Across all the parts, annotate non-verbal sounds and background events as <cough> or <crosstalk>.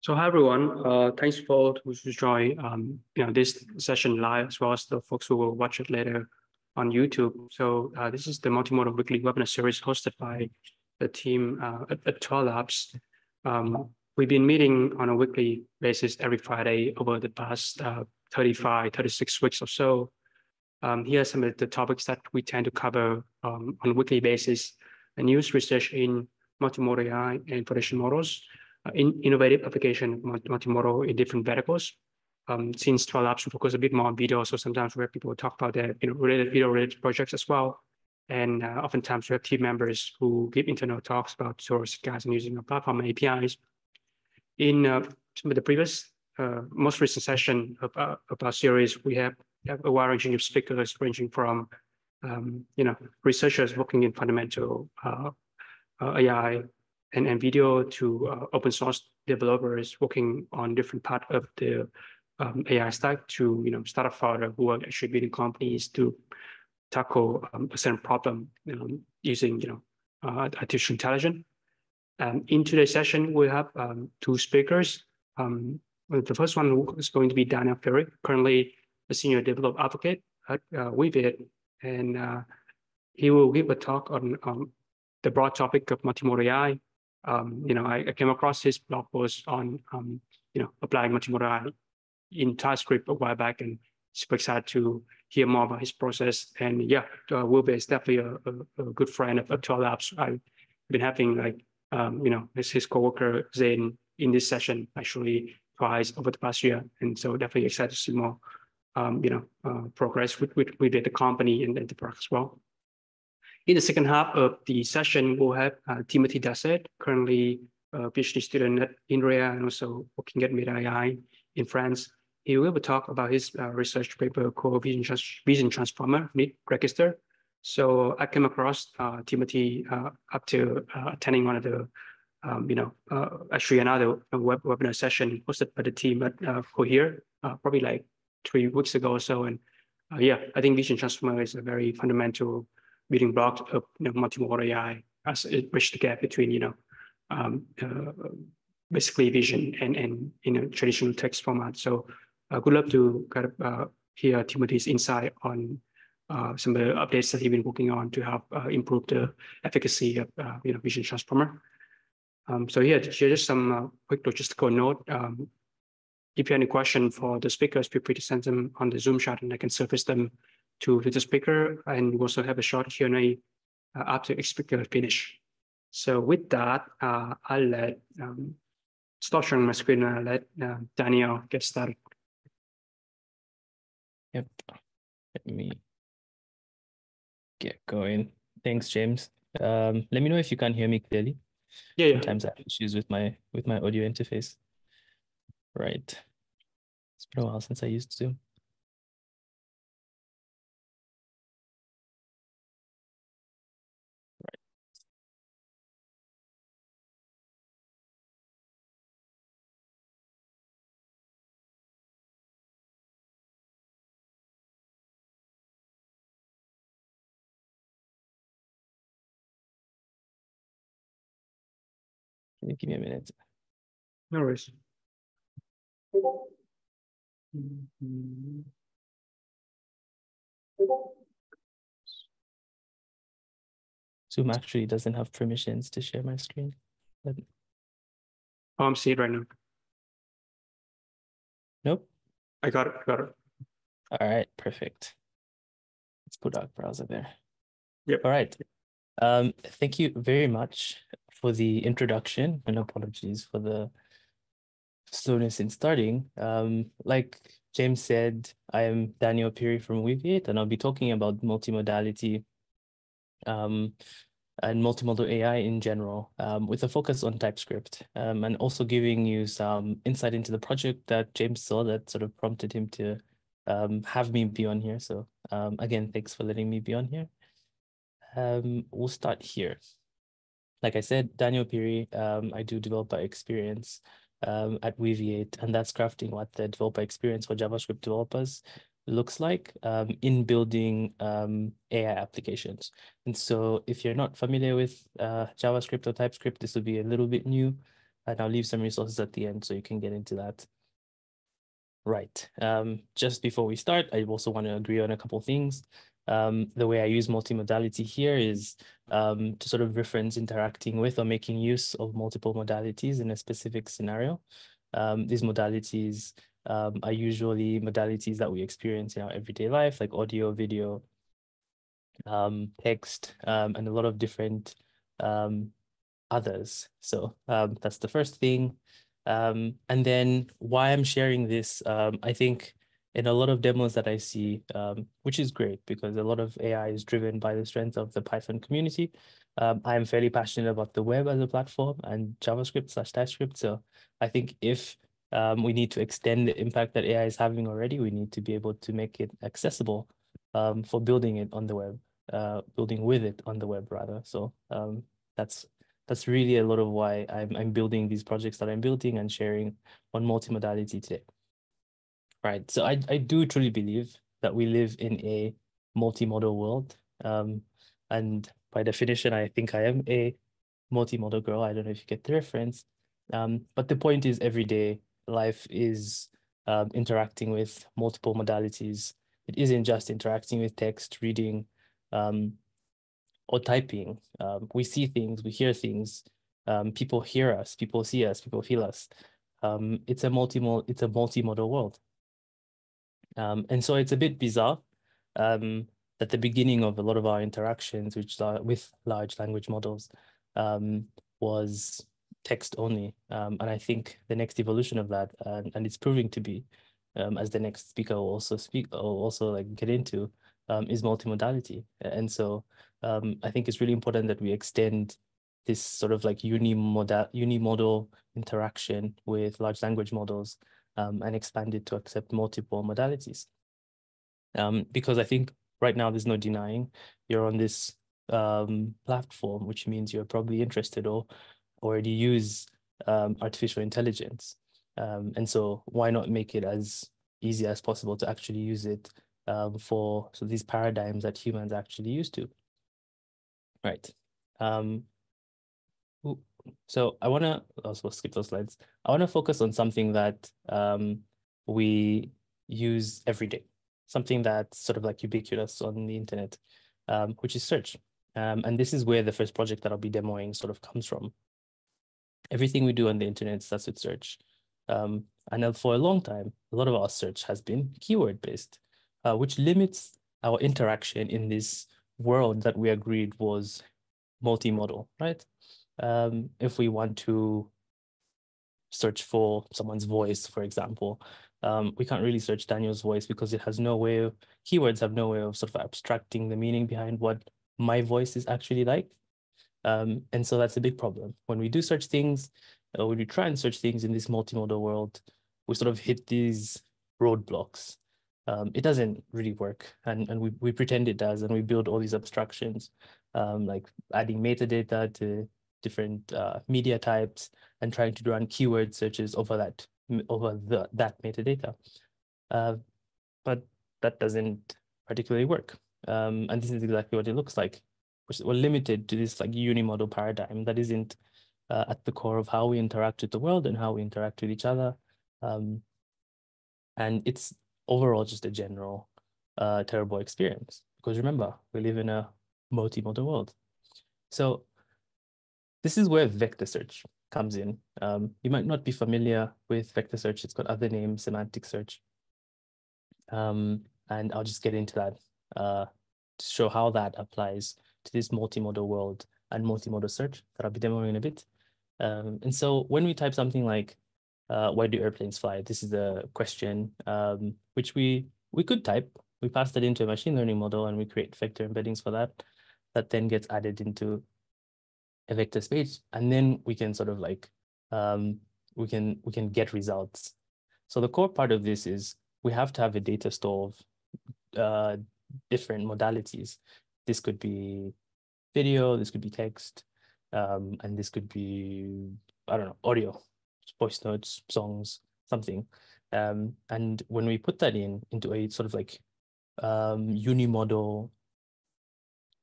So hi everyone, uh, thanks for those who join um, you know this session live as well as the folks who will watch it later on YouTube. So uh, this is the multimodal weekly webinar series hosted by the team uh, at, at Twelve Labs. Um, we've been meeting on a weekly basis every Friday over the past uh, 35, 36 weeks or so. Um, here are some of the topics that we tend to cover um, on a weekly basis. The news research in multimodal AI and foundation models, in innovative application multimodal in different verticals. Um, since Twelve Labs, we focus a bit more on video, so sometimes we have people talk about their you know, related video-related projects as well. And uh, oftentimes we have team members who give internal talks about source guys and using our platform APIs. In uh, some of the previous, uh, most recent session of, uh, of our series, we have, have a wide range of speakers ranging from um, you know, researchers working in fundamental uh, uh, AI and, video to uh, open source developers working on different part of the um, AI stack to you know startup founder who are actually building companies to tackle um, a certain problem using you know uh, artificial intelligence. Um, in today's session, we have um, two speakers. Um, the first one is going to be Daniel Phiri, currently a senior developer advocate at uh, and uh, he will give a talk on the broad topic of multimodal AI. Um, you know, I, I, came across his blog post on, um, you know, applying multimodal in TypeScript a while back and super excited to hear more about his process. And yeah, uh, Wilbur is definitely a, a, a, good friend of, of Twelve Labs. I've been having like, um, you know, his, his coworker Zain in this session actually twice over the past year. And so definitely excited to see more, um, you know, uh, progress with, with, with the company and the product as well. In the second half of the session, we'll have uh, Timothee Darcet, currently a PhD student at INRIA and also working at Meta AI in France. He will talk about his uh, research paper called Vision, Trans Vision Transformer Need Register. So I came across uh, Timothy uh, up to uh, attending one of the, um, you know, uh, actually another web webinar session hosted by the team at Cohere, probably like three weeks ago or so. And yeah, I think Vision Transformer is a very fundamental building blocks of you know, multimodal AI as it bridges the gap between, you know, um, uh, basically vision and, and you know, traditional text format. So uh, good luck to kind of uh, hear Timothee's insight on uh, some of the updates that he's been working on to help uh, improve the efficacy of uh, you know, vision transformer. Um, so yeah, just some uh, quick logistical note. Um, if you have any question for the speakers, feel free to send them on the Zoom chat and I can surface them to, to the speaker and we also have a short Q&A uh, after the speaker finish. So with that, uh, I'll let um, start sharing my screen and I'll let uh, Daniel get started. Yep. Let me get going. Thanks, James. Um, let me know if you can hear me clearly. Yeah, yeah. Sometimes I have issues with my with my audio interface. Right. It's been a while since I used Zoom. Can you give me a minute? No worries. Zoom actually doesn't have permissions to share my screen. But... Oh, I'm seeing it right now. Nope. I got it. Got it. All right. Perfect. Let's put our browser there. Yep. All right. Um, thank you very much for the introduction and apologies for the slowness in starting. Um, like James said, I am Daniel Phiri from Weaviate, and I'll be talking about multimodality um, and multimodal AI in general, um, with a focus on TypeScript, um, and also giving you some insight into the project that James saw that sort of prompted him to um, have me be on here. So um, again, thanks for letting me be on here. We'll start here like I said, Daniel Phiri, um, I do developer experience um, at Weaviate, and that's crafting what the developer experience for JavaScript developers looks like um, in building um, AI applications. And so if you're not familiar with uh, JavaScript or TypeScript, this will be a little bit new. and I'll leave some resources at the end so you can get into that. Right. Um, just before we start, I also want to agree on a couple things. Um, the way I use multimodality here is um, to sort of reference interacting with or making use of multiple modalities in a specific scenario. Um, these modalities um, are usually modalities that we experience in our everyday life, like audio, video, um, text, um, and a lot of different others. So that's the first thing. And then why I'm sharing this, I think in a lot of demos that I see, um, which is great because a lot of AI is driven by the strength of the Python community. Um, I'm fairly passionate about the web as a platform and JavaScript slash TypeScript. So I think if um, we need to extend the impact that AI is having already, we need to be able to make it accessible um, for building it on the web, uh, building with it on the web rather. So um, that's that's really a lot of why I'm, I'm building these projects that I'm building and sharing on multimodality today. Right, so I, I do truly believe that we live in a multimodal world. Um, and by definition, I think I am a multimodal girl. I don't know if you get the reference. Um, but the point is everyday life is um, interacting with multiple modalities. It isn't just interacting with text, reading, um, or typing. Um, we see things, we hear things. Um, people hear us, people see us, people feel us. Um, it's a multi it's a multimodal world. Um, and so it's a bit bizarre um, that the beginning of a lot of our interactions which are with large language models um, was text only. Um, and I think the next evolution of that, and, it's proving to be, um, as the next speaker will also speak, or also like get into, um, is multimodality. And so I think it's really important that we extend this sort of like unimodal, unimodal interaction with large language models um, and expand it to accept multiple modalities. Um, because I think right now there's no denying you're on this um, platform, which means you're probably interested or already use um, artificial intelligence. Um, and so why not make it as easy as possible to actually use it um, for so these paradigms that humans actually used to. Right. Um, so I want to also skip those slides. I want to focus on something that um, we use every day, something that's sort of like ubiquitous on the internet, um, which is search. Um, and this is where the first project that I'll be demoing sort of comes from. Everything we do on the internet starts with search. Um, and for a long time, a lot of our search has been keyword based, uh, which limits our interaction in this world that we agreed was multimodal, right? Um, if we want to search for someone's voice, for example, um, we can't really search Daniel's voice because it has no way of, keywords have no way of sort of abstracting the meaning behind what my voice is actually like. Um, and so that's a big problem. When we do search things, uh, when we try and search things in this multimodal world, we sort of hit these roadblocks um, it doesn't really work. And, and we, we pretend it does, and we build all these abstractions, um, like adding metadata to different uh, media types and trying to run keyword searches over that over the, that metadata. Uh, but that doesn't particularly work. Um, and this is exactly what it looks like. We're limited to this like unimodal paradigm that isn't uh, at the core of how we interact with the world and how we interact with each other. Um, and it's overall just a general uh, terrible experience. Because remember, we live in a multimodal world. So this is where vector search comes in. Um, you might not be familiar with vector search. It's got other names, semantic search. Um, and I'll just get into that uh, to show how that applies to this multimodal world and multimodal search that I'll be demoing in a bit. Um, and so when we type something like uh, why do airplanes fly? This is a question um, which we we could type. We pass that into a machine learning model and we create vector embeddings for that. That then gets added into a vector space, and then we can sort of like um, we can we can get results. So the core part of this is we have to have a data store of uh, different modalities. This could be video, this could be text, um, and this could be I don't know audio voice notes, songs, something. Um, and when we put that in into a sort of like um, unimodal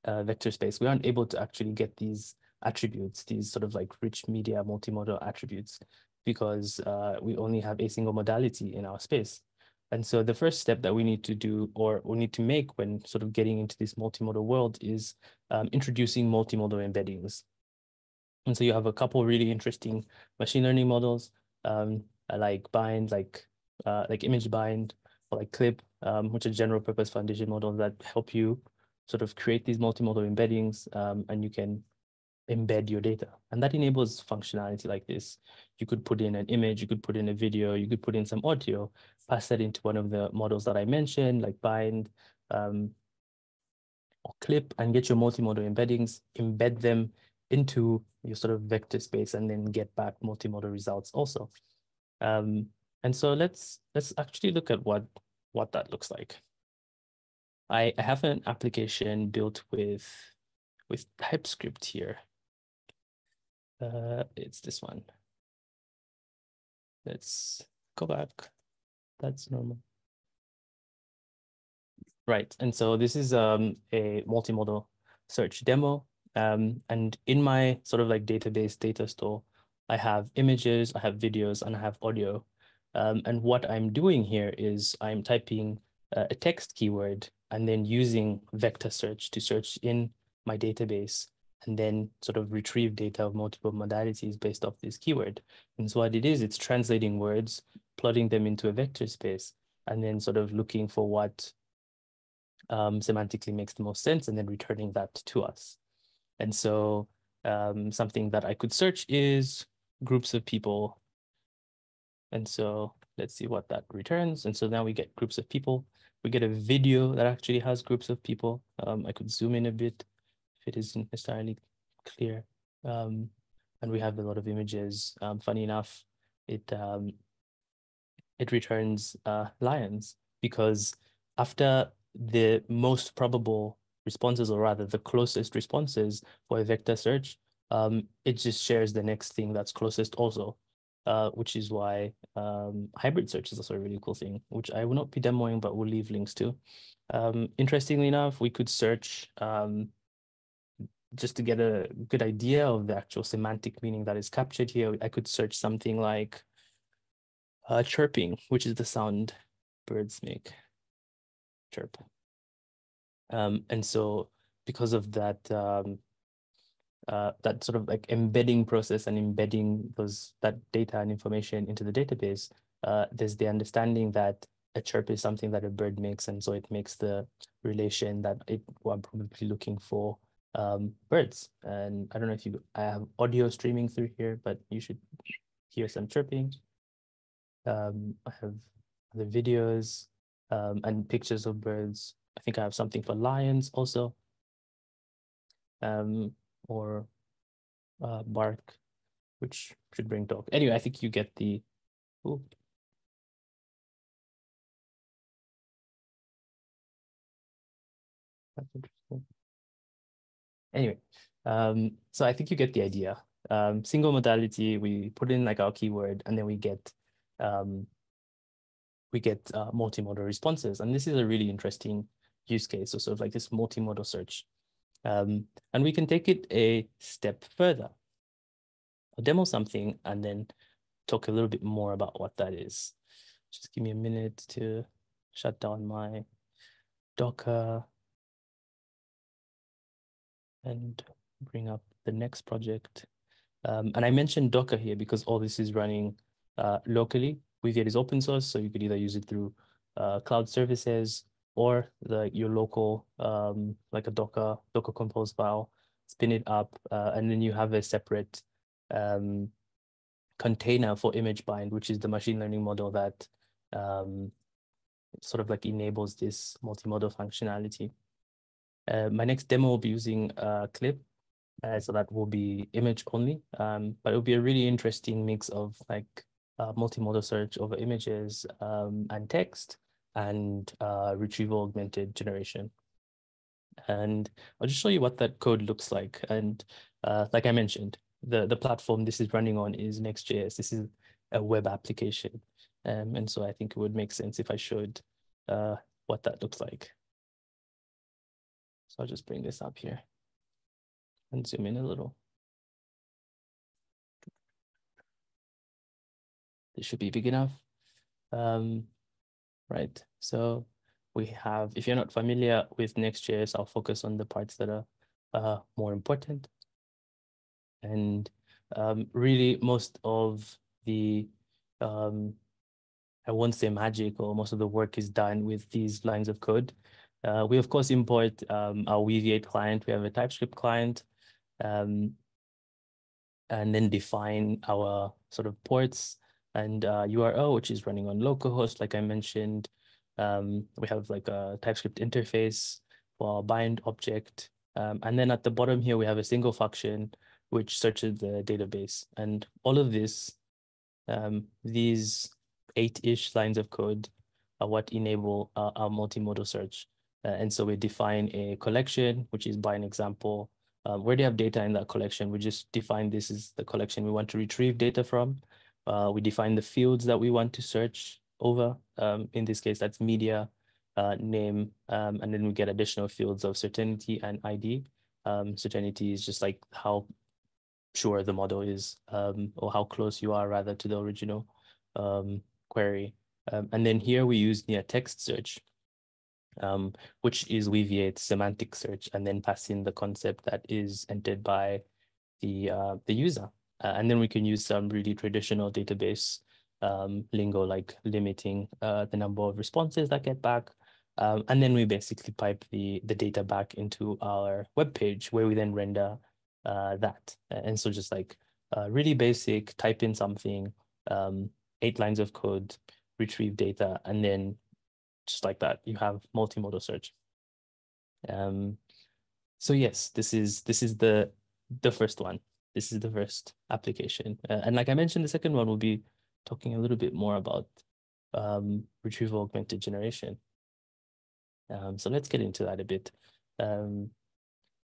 uh, vector space, we aren't able to actually get these attributes, these sort of like rich media multimodal attributes, because uh, we only have a single modality in our space. And so the first step that we need to do or we need to make when sort of getting into this multimodal world is um, introducing multimodal embeddings. And so you have a couple really interesting machine learning models um, like bind, like uh, like ImageBind, or like CLIP, um, which are general purpose foundation models that help you sort of create these multimodal embeddings um, and you can embed your data. And that enables functionality like this. You could put in an image, you could put in a video, you could put in some audio, pass that into one of the models that I mentioned, like bind um, or CLIP, and get your multimodal embeddings, embed them into your sort of vector space, and then get back multimodal results also. Um, and so let's let's actually look at what what that looks like. I, I have an application built with with TypeScript here. Uh, it's this one. Let's go back. That's normal. Right, and so this is um, a multimodal search demo. Um, and in my sort of like database data store, I have images, I have videos, and I have audio. Um, and what I'm doing here is I'm typing uh, a text keyword and then using vector search to search in my database and then sort of retrieve data of multiple modalities based off this keyword. And so what it is, it's translating words, plotting them into a vector space, and then sort of looking for what um, semantically makes the most sense and then returning that to us. And so um, something that I could search is groups of people. And so let's see what that returns. And so now we get groups of people. We get a video that actually has groups of people. Um, I could zoom in a bit it isn't necessarily clear. Um, and we have a lot of images. Um, funny enough, it um, it returns uh, lions because after the most probable responses, or rather the closest responses for a vector search, um, it just shares the next thing that's closest also, uh, which is why um, hybrid search is also a really cool thing, which I will not be demoing, but we'll leave links to. Um, interestingly enough, we could search um, just to get a good idea of the actual semantic meaning that is captured here. I could search something like uh, chirping, which is the sound birds make, chirp. Um, and so because of that, um, uh, that sort of like embedding process and embedding those that data and information into the database, uh, there's the understanding that a chirp is something that a bird makes, and so it makes the relation that it I'm probably looking for um, birds. And I don't know if you I have audio streaming through here, but you should hear some chirping. Um, I have the videos um, and pictures of birds. I think I have something for lions also. Um, or uh, bark, which should bring dog. Anyway, I think you get the. Ooh. That's interesting. Anyway, um, so I think you get the idea. Um, single modality, we put in like our keyword, and then we get um, we get uh, multimodal responses. And this is a really interesting use case, so sort of like this multimodal search. Um, and we can take it a step further. I'll demo something and then talk a little bit more about what that is. Just give me a minute to shut down my Docker and bring up the next project. Um, and I mentioned Docker here because all this is running uh, locally. Weaviate is open source, so you could either use it through uh, cloud services or the, your local, um, like a Docker, Docker compose file, spin it up, uh, and then you have a separate um, container for ImageBind, which is the machine learning model that um, sort of like enables this multimodal functionality. Uh, my next demo will be using a CLIP, uh, so that will be image only, um, but it will be a really interesting mix of like uh, multimodal search over images um, and text, and uh, retrieval augmented generation. And I'll just show you what that code looks like. And uh, like I mentioned, the, the platform this is running on is Next.js. This is a web application. Um, and so I think it would make sense if I showed uh, what that looks like. So I'll just bring this up here and zoom in a little. This should be big enough. Um, right, so we have, if you're not familiar with Next.js, I'll focus on the parts that are uh, more important. And um, really most of the, um, I won't say magic or most of the work is done with these lines of code. Uh, we of course import um, our Weaviate client. We have a TypeScript client um, and then define our sort of ports and uh, URL, which is running on localhost, like I mentioned. Um, we have like a TypeScript interface for our bind object. Um, and then at the bottom here, we have a single function which searches the database. And all of this, um, these eight-ish lines of code are what enable uh, our multimodal search. Uh, and so we define a collection, which is by an example. Um, where you have data in that collection? We just define this is the collection we want to retrieve data from. Uh, we define the fields that we want to search over. Um, in this case, that's media, uh, name, um, and then we get additional fields of certainty and ID. Um, certainty is just like how sure the model is um, or how close you are rather to the original um, query. And then here we use near text search, um, which is Weaviate semantic search and then pass in the concept that is entered by the, uh, the user. Uh, and then we can use some really traditional database um, lingo like limiting uh, the number of responses that get back. Um, and then we basically pipe the, the data back into our web page where we then render uh, that. And so just like uh, really basic, type in something, um, eight lines of code, retrieve data, and then just like that, you have multimodal search. Um, so yes, this is this is the the first one. This is the first application. Uh, and like I mentioned, the second one will be talking a little bit more about um, retrieval augmented generation. Um, so let's get into that a bit. Um,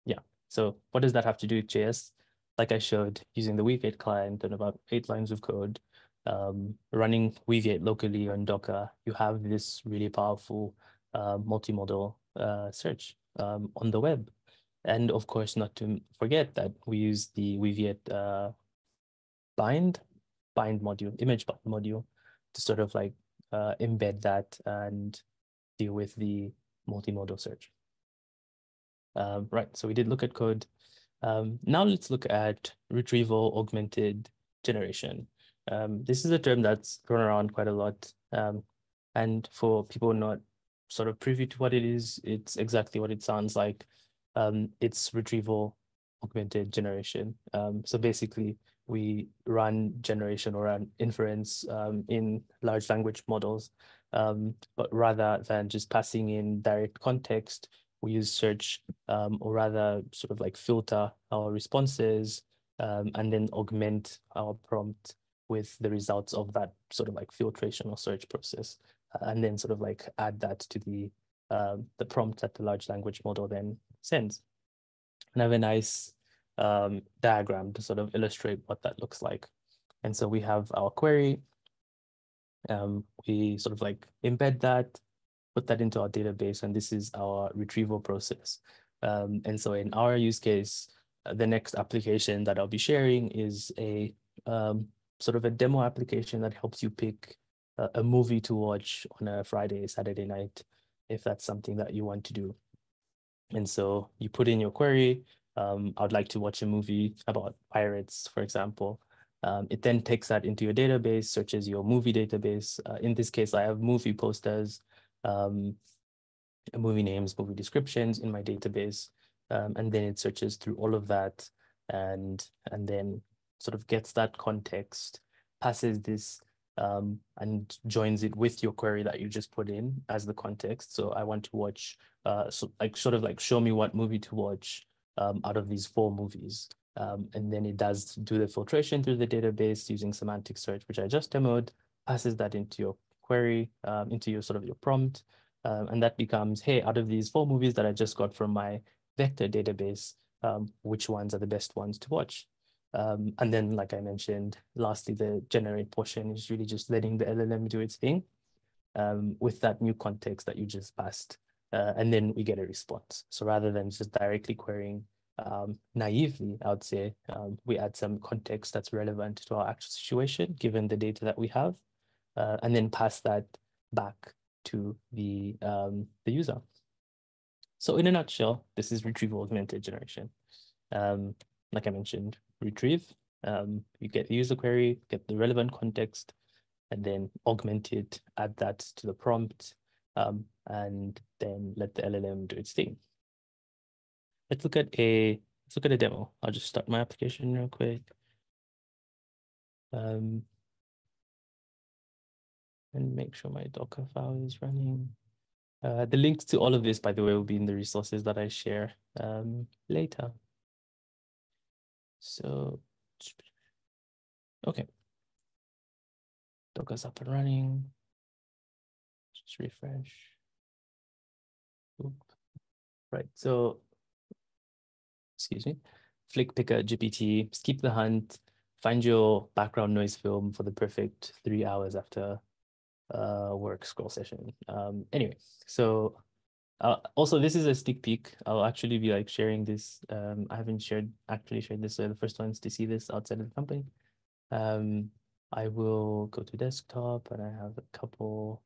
yeah, so what does that have to do with JS? Like I showed, using the Weaviate client and about eight lines of code, um, running Weaviate locally on Docker, you have this really powerful uh, multimodal uh, search um, on the web. And of course, not to forget that we use the Weaviate uh, bind bind module, ImageBind module to sort of like uh, embed that and deal with the multimodal search. Um, right, so we did look at code. Um, now let's look at retrieval augmented generation. Um, this is a term that's thrown around quite a lot. Um, and for people not sort of privy to what it is, it's exactly what it sounds like. Um, it's retrieval augmented generation. Um, so basically, we run generation or run inference um, in large language models. Um, but rather than just passing in direct context, we use search or rather sort of like filter our responses and then augment our prompt with the results of that sort of like filtration or search process. and then sort of like add that to the um, the prompt that the large language model then sends. And I have a nice um, diagram to sort of illustrate what that looks like. And so we have our query. Um, we sort of like embed that, put that into our database, and this is our retrieval process. Um, and so in our use case, uh, the next application that I'll be sharing is a um, sort of a demo application that helps you pick a, a movie to watch on a Friday, Saturday night, if that's something that you want to do. And so you put in your query, um, I would like to watch a movie about pirates, for example. Um, it then takes that into your database, searches your movie database. Uh, in this case, I have movie posters, um, movie names, movie descriptions in my database. Um, and then it searches through all of that and, and then sort of gets that context, passes this um, and joins it with your query that you just put in as the context. So I want to watch, uh, so like sort of like show me what movie to watch um, out of these four movies. Um, and then it does do the filtration through the database using semantic search, which I just demoed, passes that into your query, um, into your sort of your prompt. Um, and that becomes, hey, out of these four movies that I just got from my vector database, um, which ones are the best ones to watch? Um, and then, like I mentioned, lastly, the generate portion is really just letting the LLM do its thing with that new context that you just passed uh, and then we get a response. So rather than just directly querying um, naively, I would say, um, we add some context that's relevant to our actual situation, given the data that we have, uh, and then pass that back to the, um, the user. So in a nutshell, this is retrieval augmented generation. Um, like I mentioned, retrieve, um, you get the user query, get the relevant context, and then augment it, add that to the prompt, um, and then let the LLM do its thing. Let's look at a let's look at a demo. I'll just start my application real quick. Um, and make sure my Docker file is running. Uh, the links to all of this, by the way, will be in the resources that I share um, later. So, okay. Docker's up and running. Just refresh. Oop. Right, so, excuse me, Flick Picker GPT, skip the hunt, find your background noise film for the perfect three hours after uh, work scroll session. Um, anyway, so uh, also this is a sneak peek. I'll actually be like sharing this. Um, I haven't shared actually shared this. So the first ones to see this outside of the company. Um, I will go to desktop and I have a couple.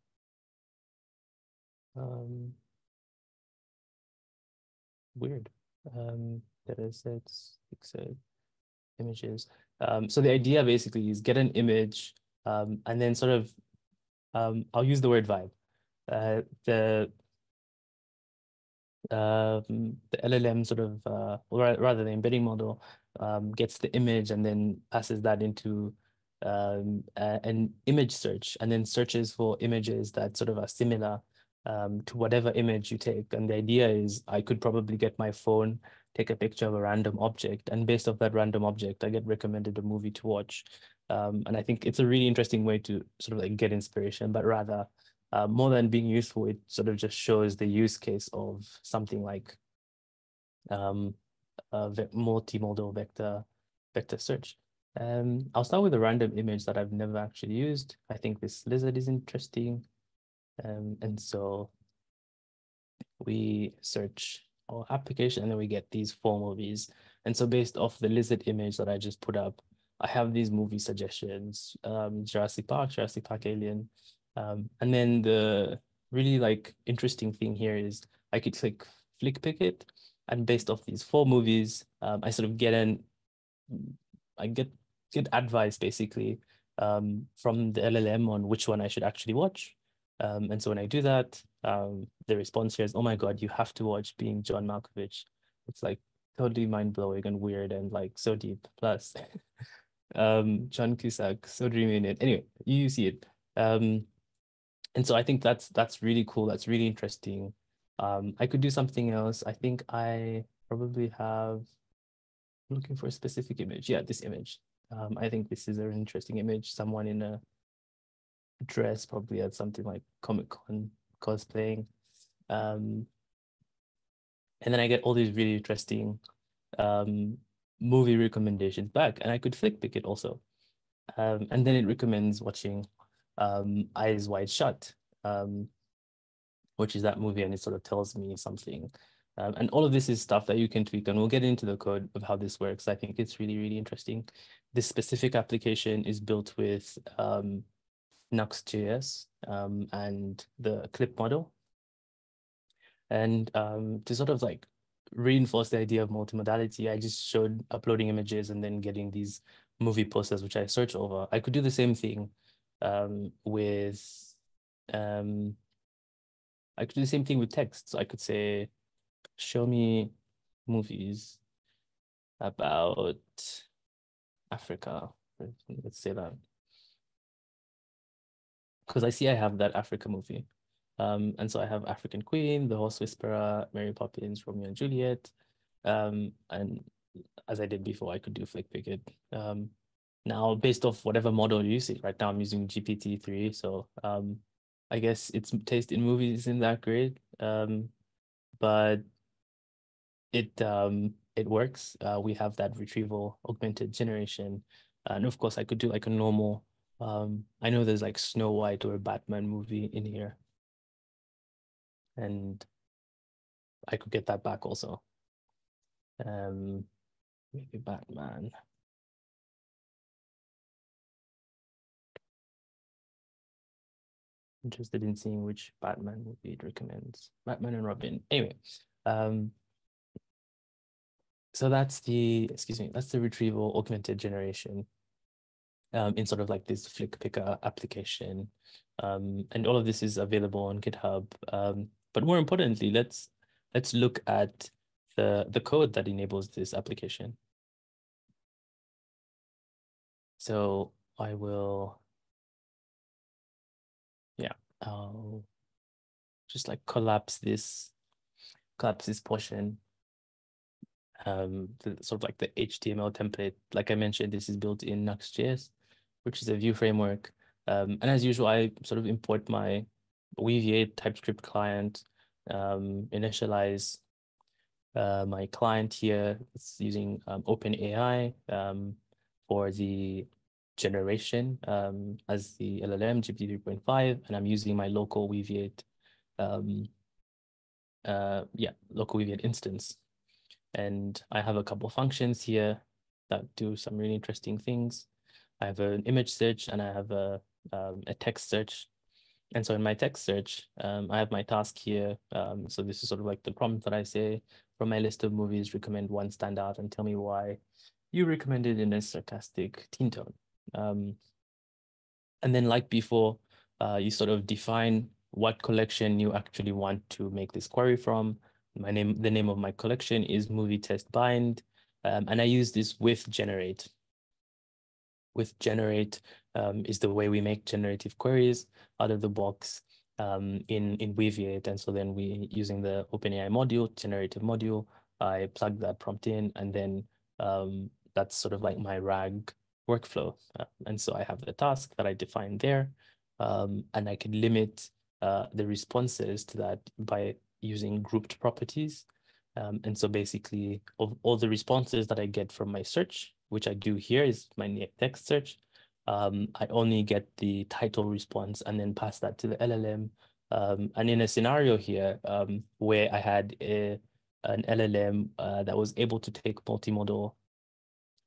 Um, weird. Um, data sets, exit, images. Um, so the idea basically is get an image um, and then sort of um, I'll use the word vibe. Uh, the um, the LLM sort of, uh, or rather the embedding model, um, gets the image and then passes that into um, a, an image search and then searches for images that sort of are similar um, to whatever image you take. And the idea is I could probably get my phone, take a picture of a random object, and based off that random object, I get recommended a movie to watch. Um, and I think it's a really interesting way to sort of like get inspiration, but rather uh, more than being useful, it sort of just shows the use case of something like um, a multimodal vector vector search. Um, I'll start with a random image that I've never actually used. I think this lizard is interesting. Um, and so we search our application and then we get these four movies. And so based off the lizard image that I just put up, I have these movie suggestions, um, Jurassic Park, Jurassic Park Alien. Um, and then the really like interesting thing here is I could click flick pick it and based off these four movies, um, I sort of get an, I get, get advice basically um, from the LLM on which one I should actually watch. Um, and so when I do that, um, the response here is, oh my God, you have to watch Being John Malkovich. It's like totally mind blowing and weird and like so deep. Plus, <laughs> um, John Cusack, so dreamy in it. Anyway, you see it. Um, and so I think that's that's really cool. That's really interesting. Um, I could do something else. I think I probably have looking for a specific image. Yeah, this image. Um, I think this is an interesting image. Someone in a dress, probably at something like Comic Con cosplaying. Um, and then I get all these really interesting um, movie recommendations back and I could flick pick it also. Um, and then it recommends watching um, Eyes Wide Shut, um, which is that movie and it sort of tells me something. Um, and all of this is stuff that you can tweak and we'll get into the code of how this works. I think it's really, really interesting. This specific application is built with um, Nuxt.js um, and the CLIP model. And um, to sort of like reinforce the idea of multimodality, I just showed uploading images and then getting these movie posters, which I search over. I could do the same thing um, with, um, I could do the same thing with text. So I could say, show me movies about Africa. Let's say that. Because I see I have that Africa movie. Um, and so I have African Queen, The Horse Whisperer, Mary Poppins, Romeo and Juliet. Um, and as I did before, I could do Flick Pick It. Um, now, based off whatever model you use, right now I'm using GPT-3. So um, I guess its taste in movies isn't that great. Um, but it um, it works. Uh, we have that retrieval augmented generation. And of course, I could do like a normal, um, I know there's like Snow White or Batman movie in here and I could get that back also. Um, maybe Batman. Interested in seeing which Batman movie it recommends. Batman and Robin. Anyway, um, so that's the excuse me, that's the retrieval augmented generation um, in sort of like this Flick Picker application. Um, and all of this is available on GitHub. Um, but more importantly, let's let's look at the, the code that enables this application. So I will, I'll just like collapse this, collapse this portion um, the, sort of like the HTML template. Like I mentioned, this is built in Nuxt.js, which is a Vue framework. Um, and as usual, I sort of import my Weaviate TypeScript client, um, initialize uh, my client here. It's using um, OpenAI um, for the generation um, as the LLM GPT 3.5, and I'm using my local Weaviate, um, uh, yeah, local Weaviate instance. And I have a couple functions here that do some really interesting things. I have an image search and I have a, um, a text search. And so in my text search, um, I have my task here. Um, so this is sort of like the prompt that I say from my list of movies, recommend one standout and tell me why you recommended in a sarcastic teen tone. Um, and then like before, uh, you sort of define what collection you actually want to make this query from my name, the name of my collection is movie test bind. Um, and I use this with generate. With generate um, is the way we make generative queries out of the box um, in, in Weaviate. And so then we, using the OpenAI module, generative module, I plug that prompt in and then um, that's sort of like my RAG workflow. Uh, and so I have the task that I defined there um, and I can limit uh, the responses to that by using grouped properties. Um, and so basically of all the responses that I get from my search, which I do here is my text search, um, I only get the title response and then pass that to the LLM. Um, and in a scenario here um, where I had a, an LLM uh, that was able to take multimodal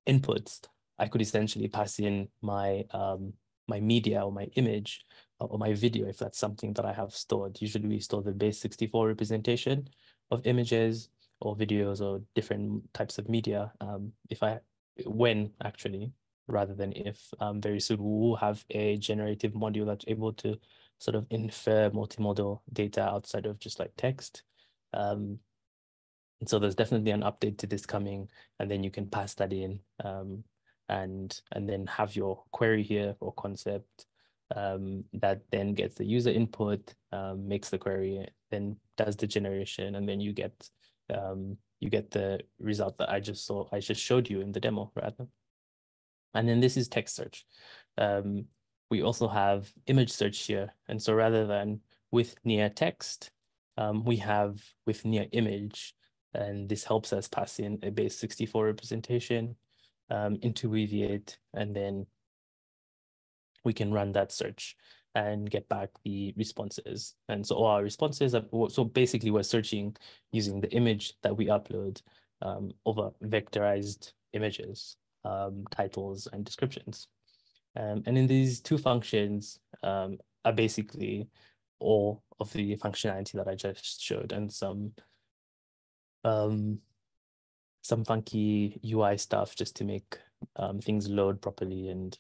inputs, I could essentially pass in my um, my media or my image or my video if that's something that I have stored. Usually we store the base 64 representation of images or videos or different types of media. Um, if I, when actually, rather than if um, very soon we will have a generative module that's able to sort of infer multimodal data outside of just like text. Um, and so there's definitely an update to this coming, and then you can pass that in um, and and then have your query here or concept um, that then gets the user input, um, makes the query, then does the generation, and then you get um, you get the result that I just saw, I just showed you in the demo rather. And then this is text search. Um, we also have image search here. And so rather than with near text, um, we have with near image, and this helps us pass in a base 64 representation um, into and then we can run that search and get back the responses. And so our responses, are, so basically we're searching using the image that we upload um, over vectorized images, um, titles and descriptions. Um, and in these two functions um, are basically all of the functionality that I just showed and some um, some funky UI stuff just to make um, things load properly and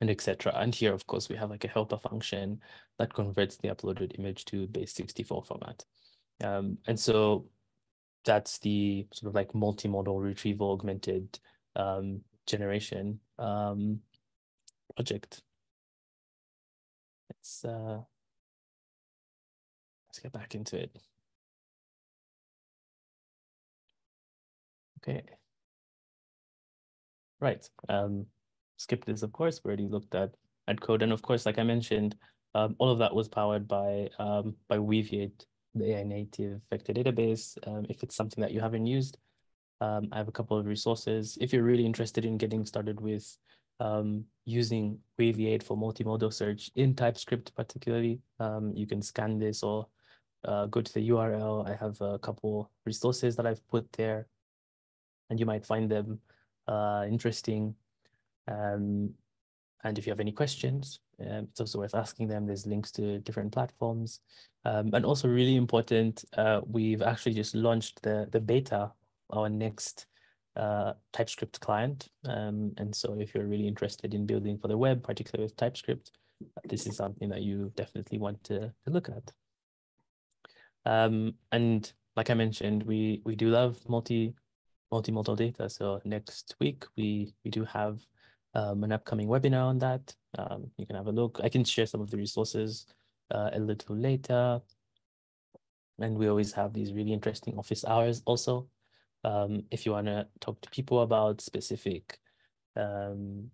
and etc. And here, of course, we have like a helper function that converts the uploaded image to base 64 format. Um, and so that's the sort of like multimodal retrieval augmented um, generation um, project. Let's, uh, let's get back into it. Okay. Right. Um, skip this, of course, we already looked at, at code. And of course, like I mentioned, um, all of that was powered by, um, by Weaviate, the AI native vector database. Um, if it's something that you haven't used, um, I have a couple of resources. If you're really interested in getting started with um, using Weaviate for multimodal search in TypeScript particularly, um, you can scan this or uh, go to the URL. I have a couple resources that I've put there and you might find them uh, interesting. Um, and if you have any questions, um, it's also worth asking them. There's links to different platforms. Um, and also really important, uh, we've actually just launched the, the beta, our next uh, TypeScript client. Um, and so if you're really interested in building for the web, particularly with TypeScript, this is something that you definitely want to, to look at. Um, and like I mentioned, we we do love multi multimodal data. So next week we we do have um, an upcoming webinar on that. Um, you can have a look. I can share some of the resources uh, a little later. And we always have these really interesting office hours also. Um, if you want to talk to people about specific um,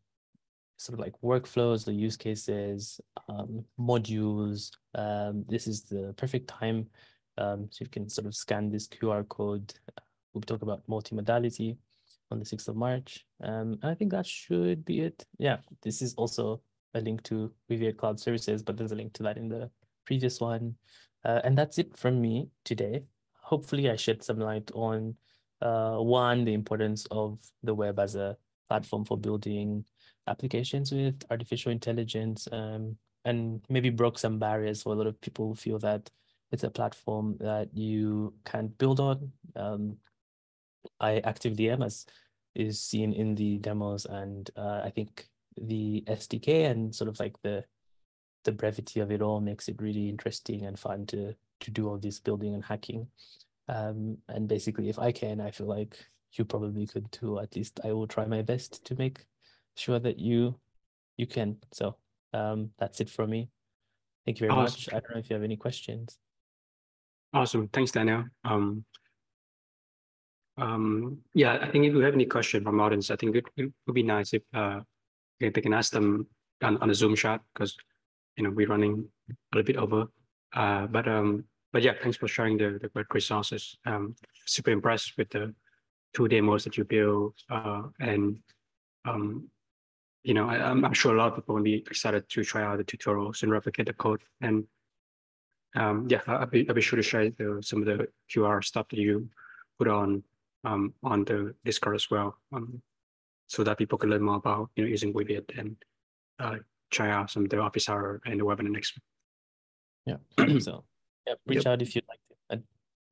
sort of like workflows or use cases, um, modules, um, this is the perfect time. So you can sort of scan this QR code. We'll talk about multimodality on the 6th of March. Um, and I think that should be it. Yeah, this is also a link to Weaviate Cloud Services, but there's a link to that in the previous one. Uh, and that's it from me today. Hopefully I shed some light on uh, one, the importance of the web as a platform for building applications with artificial intelligence um, and maybe broke some barriers for a lot of people who feel that it's a platform that you can't build on. Um, I actively am as is seen in the demos and uh, I think the SDK and sort of like the the brevity of it all makes it really interesting and fun to to do all this building and hacking. Um, and basically, if I can, I feel like you probably could too. At least I will try my best to make sure that you you can. So um, that's it from me. Thank you very awesome. much. I don't know if you have any questions. Awesome. Thanks, Daniel. Um, um, yeah, I think if you have any question from audience, I think it, it would be nice if uh, they can ask them on, on a Zoom chat because you know we're running a little bit over. Uh, but um, but yeah, thanks for sharing the the great resources. Um, super impressed with the two demos that you built, uh, and um, you know I, I'm, I'm sure a lot of people will be excited to try out the tutorials and replicate the code. And um, yeah, I'll be I'll be sure to share the, some of the QR stuff that you put on um, on the Discord as well, um, so that people can learn more about you know using Weaviate and uh, try out some of the office hour and the webinar next week. Yeah. <clears throat> so yeah, reach yep. out if you'd like to. And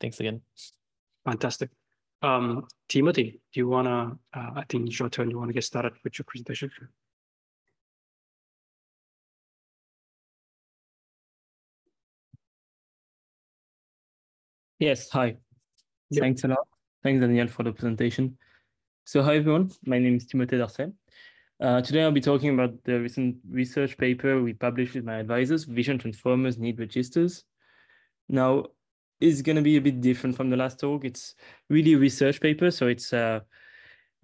thanks again. Fantastic. Um, Timothee, do you wanna? Uh, I think it's your turn. You wanna get started with your presentation? Yes. Hi. Yep. Thanks a lot. Thanks, Daniel, for the presentation. So hi, everyone. My name is Timothee Darcet. Uh, today, I'll be talking about the recent research paper we published with my advisors, Vision Transformers Need Registers. Now, it's going to be a bit different from the last talk. It's really a research paper, so it's uh,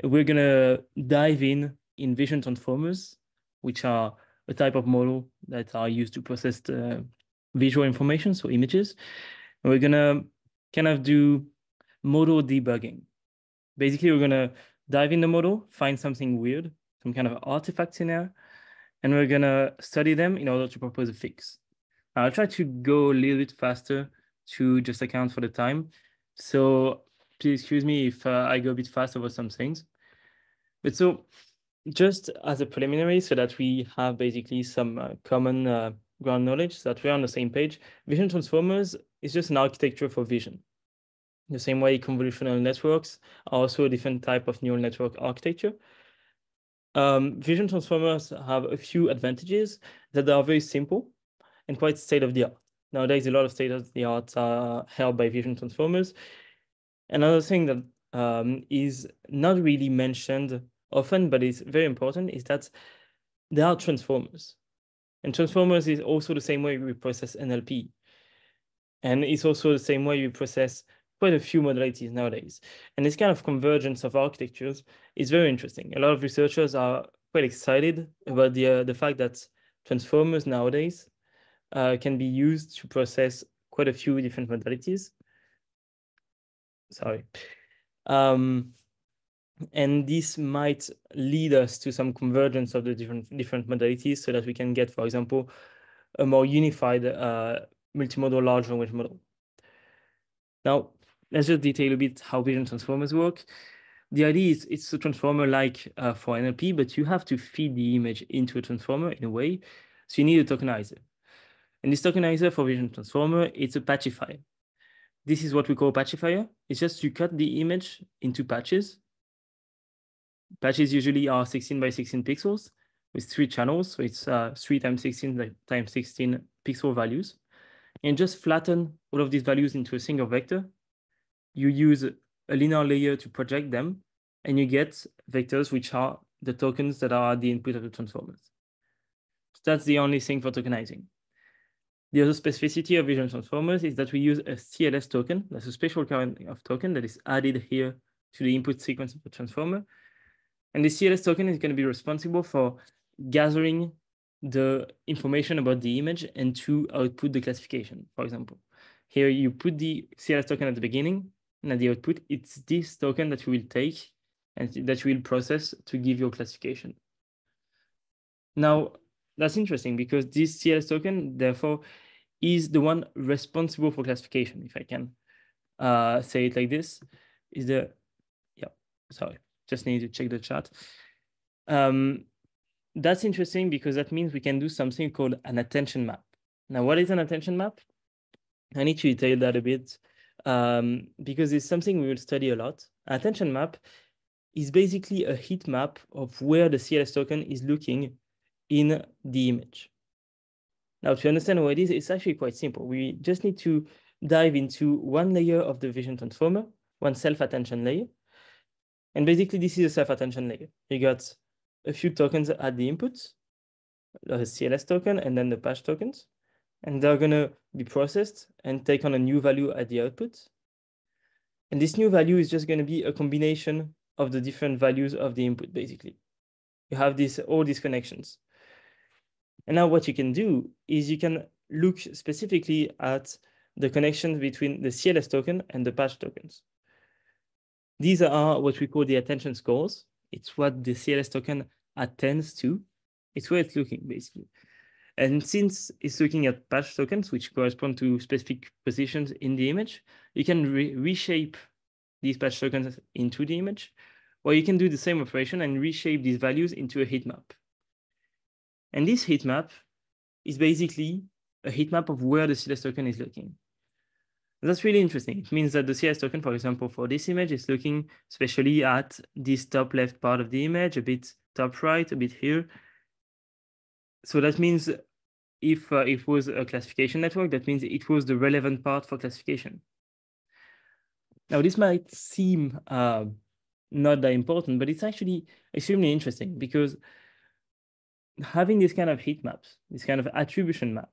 we're going to dive in in vision transformers, which are a type of model that are used to process the visual information, so images. And we're going to kind of do model debugging. Basically, we're going to dive in the model, find something weird, some kind of artifacts in there, and we're going to study them in order to propose a fix. I'll try to go a little bit faster to just account for the time. So please excuse me if uh, I go a bit fast over some things. But so just as a preliminary, so that we have basically some uh, common uh, ground knowledge, so that we're on the same page, Vision Transformers is just an architecture for vision. The same way convolutional networks are also a different type of neural network architecture. Um, vision transformers have a few advantages that are very simple and quite state of the art. Nowadays, a lot of state of the art are held by vision transformers. Another thing that um, is not really mentioned often, but is very important, is that there are transformers. And transformers is also the same way we process NLP. And it's also the same way we process quite a few modalities nowadays. And this kind of convergence of architectures is very interesting. A lot of researchers are quite excited about the, uh, the fact that transformers nowadays uh, can be used to process quite a few different modalities. Sorry. Um, and this might lead us to some convergence of the different different modalities so that we can get, for example, a more unified uh, multimodal large language model. Now, let's just detail a bit how vision transformers work. the idea is it's a transformer like uh, for NLP, but you have to feed the image into a transformer in a way. So you need a tokenizer. And this tokenizer for Vision Transformer, it's a patchifier. This is what we call patchifier. It's just you cut the image into patches. Patches usually are 16 by 16 pixels with three channels. So it's uh, 3 times 16 times 16 pixel values. And just flatten all of these values into a single vector. You use a linear layer to project them, and you get vectors which are the tokens that are the input of the transformers. So that's the only thing for tokenizing. The other specificity of vision transformers is that we use a CLS token. That's a special kind of token that is added here to the input sequence of the transformer. And the CLS token is going to be responsible for gathering the information about the image and to output the classification, for example. Here you put the CLS token at the beginning, and at the output, it's this token that you will take and that you will process to give your classification. Now, that's interesting because this CLS token, therefore, is the one responsible for classification, if I can uh, say it like this, is the, yeah, sorry, just need to check the chat. Um, that's interesting because that means we can do something called an attention map. Now, what is an attention map? I need to detail that a bit um, because it's something we will study a lot. Attention map is basically a heat map of where the CLS token is looking in the image. Now, to understand what it is, it's actually quite simple. We just need to dive into one layer of the vision transformer, one self-attention layer. And basically, this is a self-attention layer. You got a few tokens at the input, a CLS token, and then the patch tokens. And they're going to be processed and take on a new value at the output. And this new value is just going to be a combination of the different values of the input, basically. You have this all these connections. And now what you can do is you can look specifically at the connections between the CLS token and the patch tokens. These are what we call the attention scores. It's what the CLS token attends to. It's where it's looking, basically. And since it's looking at patch tokens, which correspond to specific positions in the image, you can re reshape these patch tokens into the image, or you can do the same operation and reshape these values into a heat map. And this heat map is basically a heat map of where the CLS token is looking. That's really interesting. It means that the CLS token, for example, for this image is looking especially at this top left part of the image, a bit top right, a bit here. So that means if uh, it was a classification network, that means it was the relevant part for classification. Now, this might seem uh, not that important, but it's actually extremely interesting because having this kind of heat maps, this kind of attribution map,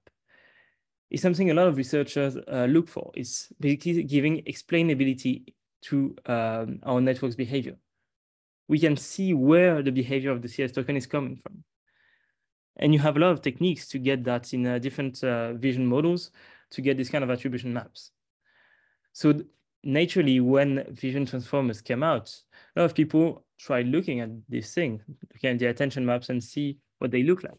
is something a lot of researchers uh, look for. It's basically giving explainability to um, our network's behavior. We can see where the behavior of the CS token is coming from. And you have a lot of techniques to get that in uh, different uh, vision models to get this kind of attribution maps. So naturally, when vision transformers came out, a lot of people tried looking at this thing, looking at the attention maps and see what they look like.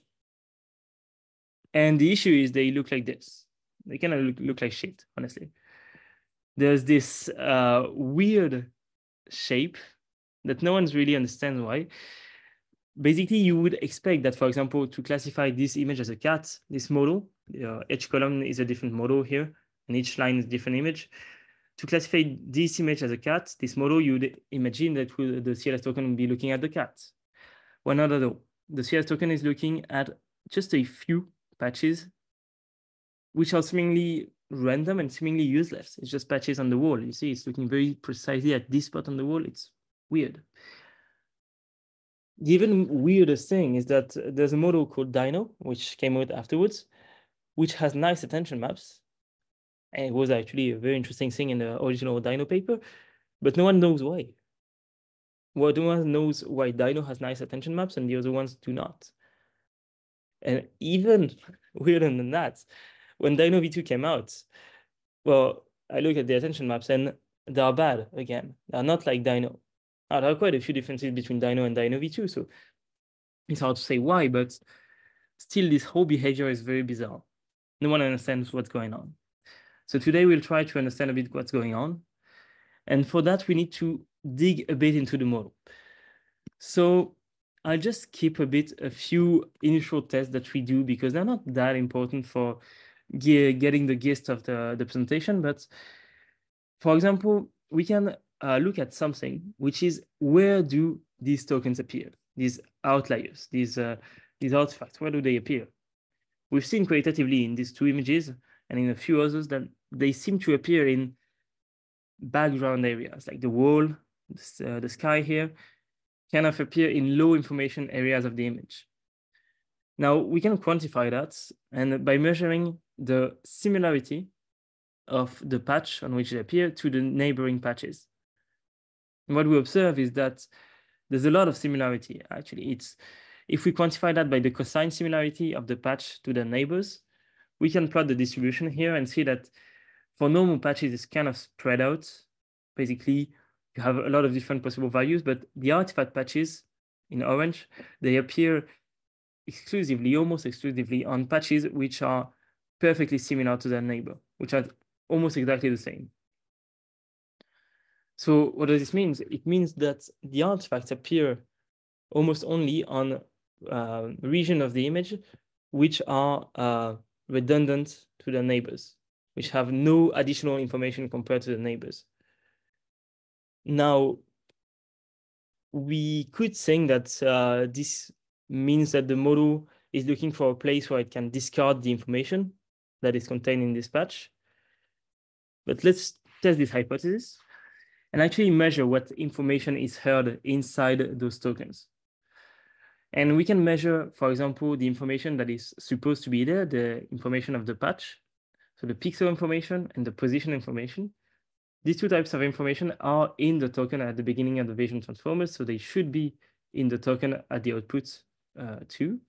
And the issue is they look like this. They kind of look, look like shit, honestly. There's this uh, weird shape that no one's really understands why. Basically, you would expect that, for example, to classify this image as a cat, this model, uh, each column is a different model here, and each line is a different image. To classify this image as a cat, this model, you'd imagine that the CLS token would be looking at the cat. Well, not at all the CLS token is looking at just a few patches, which are seemingly random and seemingly useless. It's just patches on the wall. You see, it's looking very precisely at this spot on the wall. It's weird. The even weirdest thing is that there's a model called DINO, which came out afterwards, which has nice attention maps. And it was actually a very interesting thing in the original DINO paper, but no one knows why. Well, no one knows why DINO has nice attention maps and the other ones do not. And even <laughs> weirder than that, when DINOv2 came out, well, I look at the attention maps and they are bad again. They're not like DINO. There are quite a few differences between DINO and DINOv2, so it's hard to say why, but still this whole behavior is very bizarre. No one understands what's going on. So today we'll try to understand a bit what's going on. And for that, we need to dig a bit into the model. So I'll just keep a bit a few initial tests that we do because they're not that important for getting the gist of the, the presentation. But for example, we can uh, look at something, which is where do these tokens appear? These outliers, these, uh, these artifacts, where do they appear? We've seen qualitatively in these two images and in a few others that they seem to appear in background areas like the wall, the, uh, the sky here, kind of appear in low information areas of the image. Now we can quantify that and by measuring the similarity of the patch on which they appear to the neighboring patches. And what we observe is that there's a lot of similarity actually. It's if we quantify that by the cosine similarity of the patch to the neighbors, we can plot the distribution here and see that for normal patches, it's kind of spread out. Basically, you have a lot of different possible values, but the artifact patches in orange, they appear exclusively, almost exclusively on patches which are perfectly similar to their neighbor, which are almost exactly the same. So what does this mean? It means that the artifacts appear almost only on uh, region of the image which are uh, redundant to their neighbors, which have no additional information compared to the neighbors. Now, we could think that uh, this means that the model is looking for a place where it can discard the information that is contained in this patch. But let's test this hypothesis and actually measure what information is held inside those tokens. And we can measure, for example, the information that is supposed to be there, the information of the patch, so the pixel information and the position information. These two types of information are in the token at the beginning of the vision transformers, so they should be in the token at the output uh, too.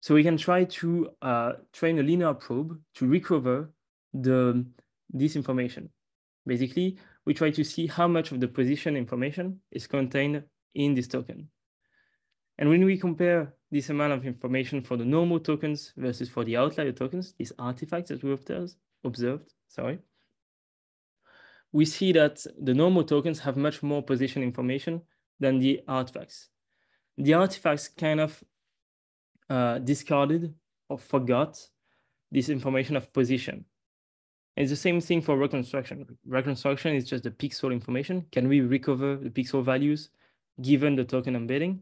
So we can try to uh, train a linear probe to recover the this information. Basically, we try to see how much of the position information is contained in this token. And when we compare this amount of information for the normal tokens versus for the outlier tokens, these artifacts that we observed, observed sorry, we see that the normal tokens have much more position information than the artifacts. The artifacts kind of uh, discarded or forgot this information of position. It's the same thing for reconstruction. Reconstruction is just the pixel information. Can we recover the pixel values given the token embedding?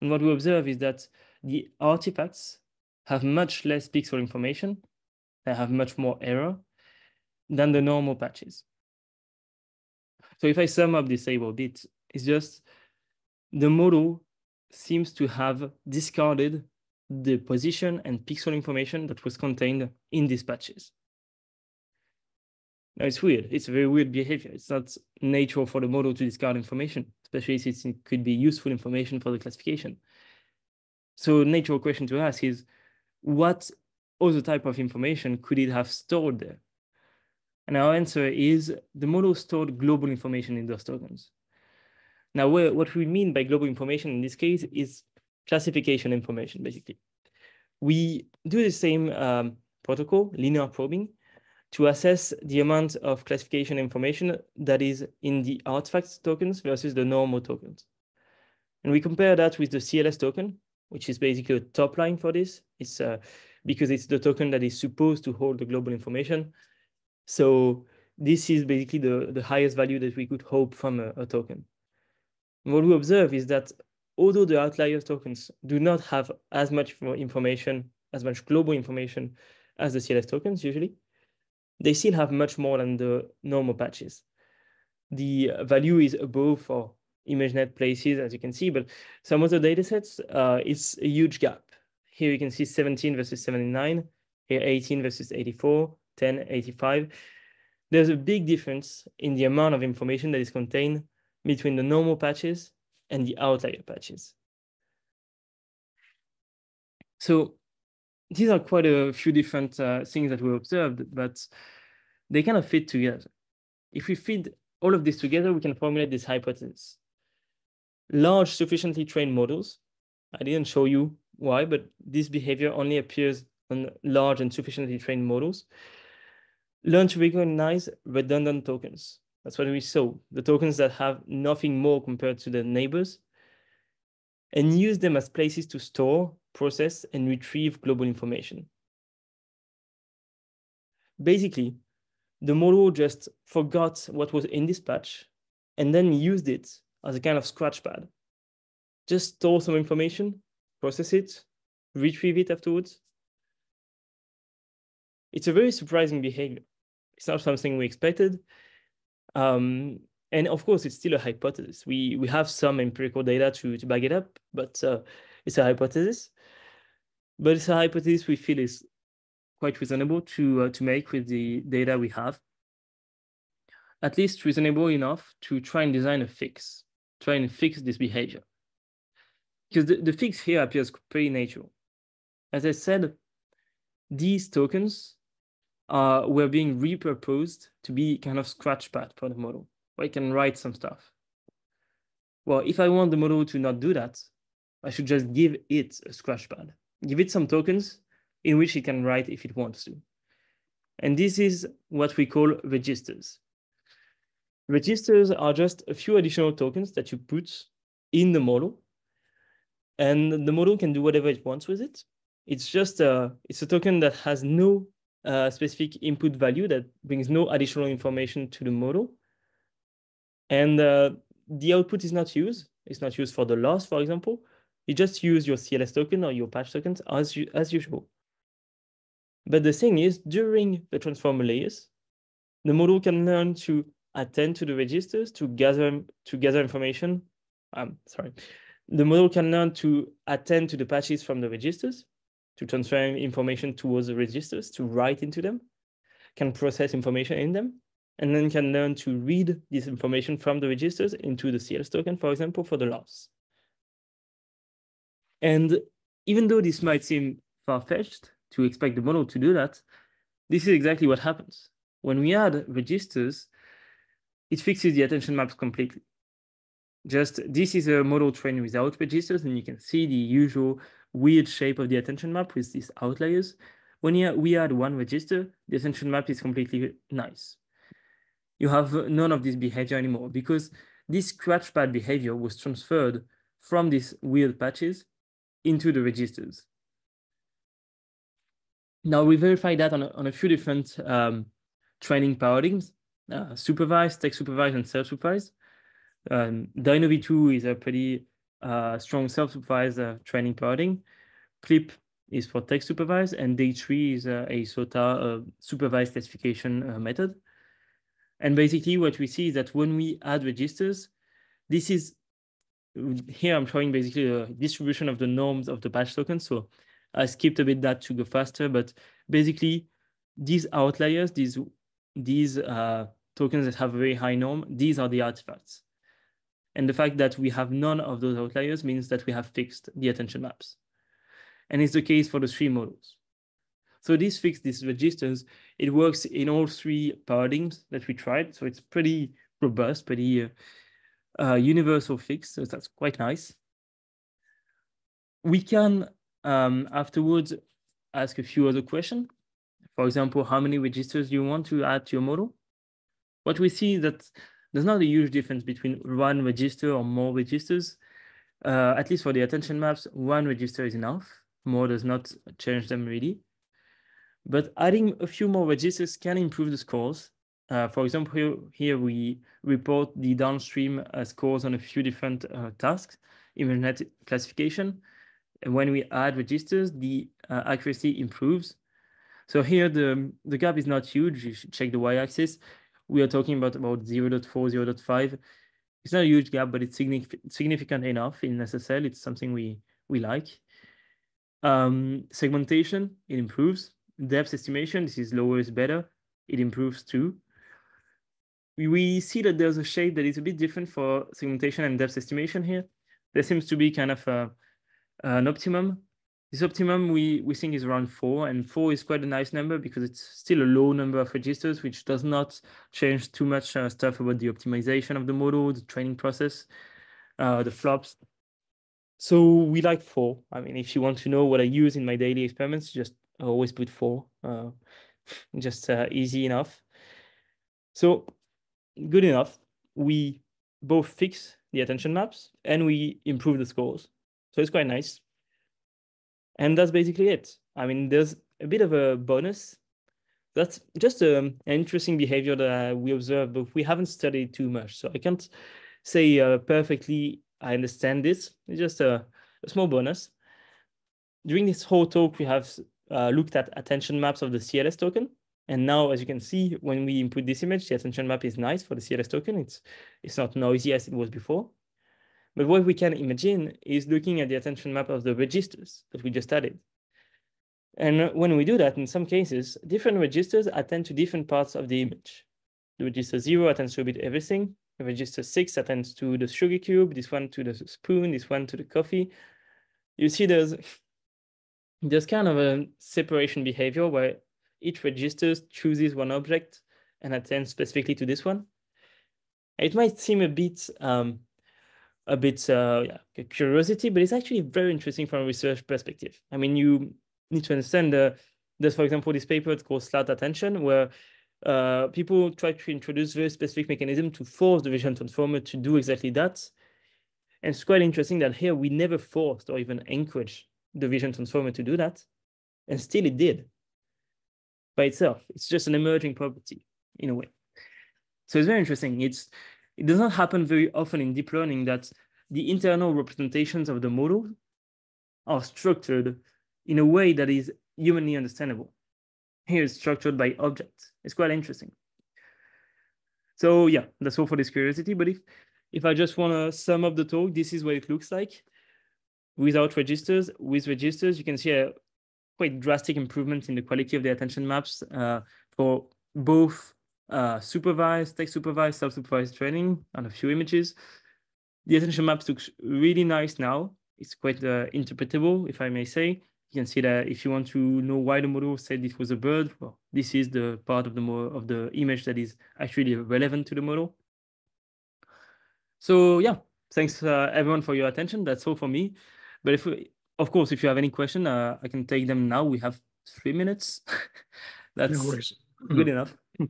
And what we observe is that the artifacts have much less pixel information, they have much more error than the normal patches. So if I sum up this table a bit, it's just the model seems to have discarded the position and pixel information that was contained in these patches. Now it's weird. It's a very weird behavior. It's not natural for the model to discard information, especially since it could be useful information for the classification. So natural question to ask is, what other type of information could it have stored there? And our answer is the model stored global information in those tokens. Now, what we mean by global information in this case is classification information, basically. We do the same um, protocol, linear probing, to assess the amount of classification information that is in the artifacts tokens versus the normal tokens. And we compare that with the CLS token, which is basically a top line for this. It's uh, because it's the token that is supposed to hold the global information. So this is basically the, the highest value that we could hope from a, a token. And what we observe is that although the outlier tokens do not have as much information, as much global information as the CLS tokens usually, they still have much more than the normal patches. The value is above for ImageNet places, as you can see, but some of the datasets, uh, it's a huge gap. Here you can see 17 versus 79, here 18 versus 84, 10, 85. There's a big difference in the amount of information that is contained between the normal patches and the outlier patches. So these are quite a few different uh, things that we observed, but they kind of fit together. If we feed all of this together, we can formulate this hypothesis. Large, sufficiently trained models, I didn't show you why, but this behavior only appears on large and sufficiently trained models, learn to recognize redundant tokens. That's what we saw, the tokens that have nothing more compared to the neighbors, and use them as places to store, process, and retrieve global information. Basically, the model just forgot what was in this patch and then used it as a kind of scratch pad. Just store some information, process it, retrieve it afterwards. It's a very surprising behavior. It's not something we expected. Um, and of course, it's still a hypothesis. We we have some empirical data to, to back it up, but uh, it's a hypothesis. But it's a hypothesis we feel is quite reasonable to uh, to make with the data we have. At least reasonable enough to try and design a fix, try and fix this behavior. Because the, the fix here appears pretty natural. As I said, these tokens uh, were being repurposed to be kind of scratch pad for the model, where I can write some stuff. Well, if I want the model to not do that, I should just give it a scratch pad, give it some tokens in which it can write if it wants to. And this is what we call registers. Registers are just a few additional tokens that you put in the model, and the model can do whatever it wants with it. It's just a, it's a token that has no uh, specific input value that brings no additional information to the model. And uh, the output is not used. It's not used for the loss, for example. You just use your CLS token or your patch tokens as, you, as usual. But the thing is, during the transformer layers, the model can learn to attend to the registers to gather to gather information. Um, sorry, the model can learn to attend to the patches from the registers to transfer information towards the registers, to write into them, can process information in them, and then can learn to read this information from the registers into the CLS token, for example, for the loss. And even though this might seem far-fetched to expect the model to do that, this is exactly what happens. When we add registers, it fixes the attention maps completely. Just this is a model trained without registers, and you can see the usual weird shape of the attention map with these outliers. When we add one register, the attention map is completely nice. You have none of this behavior anymore because this scratch pad behavior was transferred from these weird patches into the registers. Now we verified that on a, on a few different um, training paradigms, uh, supervised, text supervised, and self-supervised. Um, DINOv2 is a pretty uh, strong self-supervised uh, training paradigm. CLIP is for text supervised, and DeiT-III is uh, a SOTA uh, supervised classification uh, method. And basically what we see is that when we add registers, this is, here I'm showing basically the distribution of the norms of the patch tokens. So I skipped a bit that to go faster, but basically these outliers, these, these uh, tokens that have a very high norm, these are the artifacts. And the fact that we have none of those outliers means that we have fixed the attention maps. And it's the case for the three models. So this fix these registers, it works in all three paradigms that we tried. So it's pretty robust, pretty uh, uh, universal fix. So that's quite nice. We can um, afterwards ask a few other questions. For example, how many registers do you want to add to your model? What we see that there's not a huge difference between one register or more registers. Uh, at least for the attention maps, one register is enough. More does not change them really. But adding a few more registers can improve the scores. Uh, for example, here, we report the downstream uh, scores on a few different uh, tasks, ImageNet classification. And when we add registers, the uh, accuracy improves. So here the, the gap is not huge. You should check the y-axis we are talking about about 0 0.4, 0 0.5. It's not a huge gap, but it's significant significant enough in SSL. It's something we we like. Um, segmentation, it improves. Depth estimation, this is lower is better. It improves too. We, see that there's a shape that is a bit different for segmentation and depth estimation here. There seems to be kind of a, an optimum this optimum we, we think is around four, and four is quite a nice number because it's still a low number of registers, which does not change too much uh, stuff about the optimization of the model, the training process, uh, the flops. So we like four. I mean, if you want to know what I use in my daily experiments, just always put four, uh, just uh, easy enough. So good enough, we both fix the attention maps and we improve the scores. So it's quite nice. And that's basically it. I mean, there's a bit of a bonus. That's just um, an interesting behavior that we observe, but we haven't studied too much. So I can't say uh, perfectly I understand this. It's just a, a, small bonus. During this whole talk, we have uh, looked at attention maps of the CLS token. And now, as you can see, when we input this image, the attention map is nice for the CLS token. It's, it's not noisy as it was before. But what we can imagine is looking at the attention map of the registers that we just added. And when we do that, in some cases, different registers attend to different parts of the image. The register zero attends to a bit everything. The register six attends to the sugar cube, this one to the spoon, this one to the coffee. You see there's, there's kind of a separation behavior where each register chooses one object and attends specifically to this one. It might seem a bit um, a bit uh, yeah, curiosity, but it's actually very interesting from a research perspective. I mean, you need to understand uh, there's, for example, this paper called Slot Attention, where uh, people try to introduce very specific mechanism to force the vision transformer to do exactly that. And it's quite interesting that here we never forced or even encouraged the vision transformer to do that, and still it did by itself. It's just an emerging property in a way. So it's very interesting. It's it does not happen very often in deep learning that the internal representations of the model are structured in a way that is humanly understandable. Here it's structured by objects. It's quite interesting. So yeah, that's all for this curiosity. But if if I just want to sum up the talk, this is what it looks like. Without registers, with registers, you can see a quite drastic improvement in the quality of the attention maps uh, for both uh, supervised, text supervised, self-supervised training on a few images. The attention maps looks really nice now. It's quite uh, interpretable, if I may say. You can see that if you want to know why the model said it was a bird, well, this is the part of the of the image that is actually relevant to the model. So yeah, thanks uh, everyone for your attention. That's all for me. But if, we, of course, if you have any question, uh, I can take them now. We have three minutes. <laughs> That's no good mm. enough. <laughs>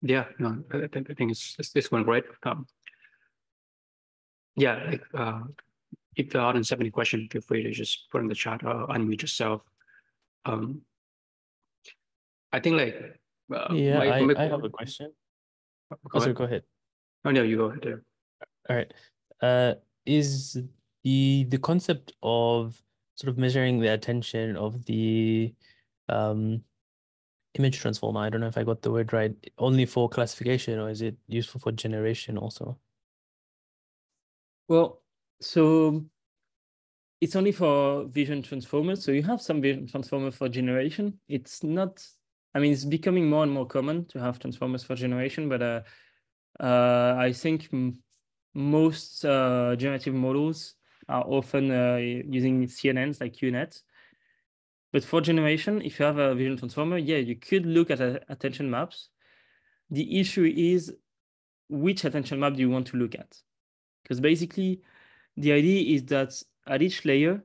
Yeah, no, I, I think it's, it's this one great. Um, yeah, like uh, if the audience have any question, feel free to just put in the chat or unmute yourself. Um, I think like uh, yeah, my, I, my, I have a question. Go, oh, sorry, go ahead. Oh no, you go ahead. There. All right. Uh, is the the concept of sort of measuring the attention of the um image transformer. I don't know if I got the word right. Only for classification, or is it useful for generation also? Well, so it's only for vision transformers. So you have some vision transformer for generation. It's not. I mean, it's becoming more and more common to have transformers for generation, but uh, uh, I think most uh, generative models are often uh, using CNNs like U-Net. But for generation, if you have a vision transformer, yeah, you could look at attention maps. The issue is which attention map do you want to look at? Because basically, the idea is that at each layer,